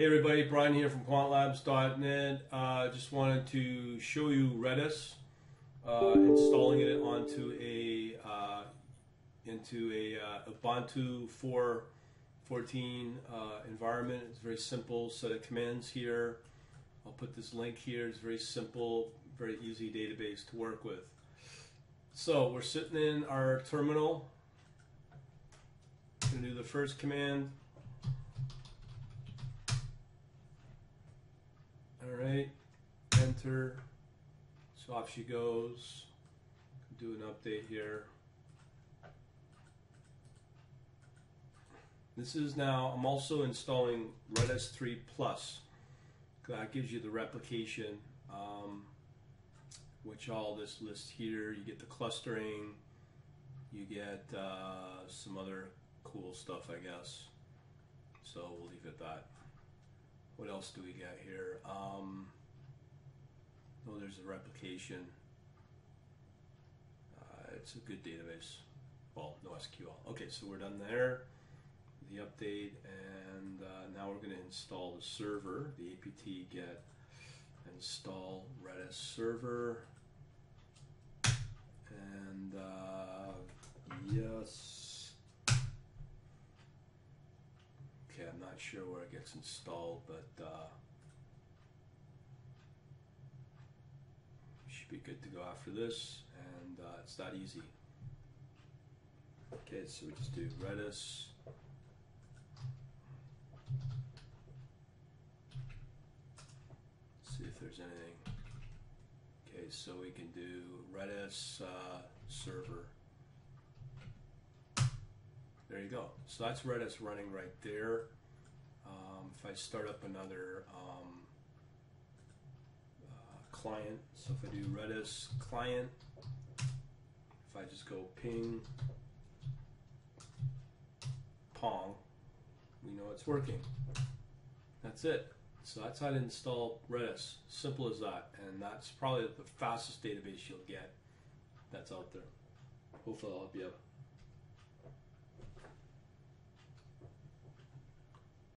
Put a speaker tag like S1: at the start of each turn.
S1: Hey everybody, Brian here from quantlabs.net. Uh, just wanted to show you Redis, uh, installing it onto a uh, into a uh, Ubuntu 4.14 uh, environment. It's very simple set of commands here. I'll put this link here. It's very simple, very easy database to work with. So we're sitting in our terminal. Gonna do the first command. All right, enter. So off she goes. Do an update here. This is now, I'm also installing Redis 3 Plus. That gives you the replication, um, which all this list here. You get the clustering, you get uh, some other cool stuff, I guess. So we'll leave it at that. What else do we get here? Um, oh, there's a replication. Uh, it's a good database. Well, no SQL. Okay, so we're done there. The update, and uh, now we're going to install the server. The apt get install Redis server, and uh, yes. Okay, I'm not sure where it gets installed, but should be good to go after this, and uh, it's that easy. Okay, so we just do Redis. See if there's anything. Okay, so we can do Redis uh, server. There you go. So that's Redis running right there. Um, if I start up another um, client, so if I do Redis client, if I just go ping pong, we know it's working. That's it. So that's how to install Redis. Simple as that. And that's probably the fastest database you'll get that's out there. Hopefully I'll help you out.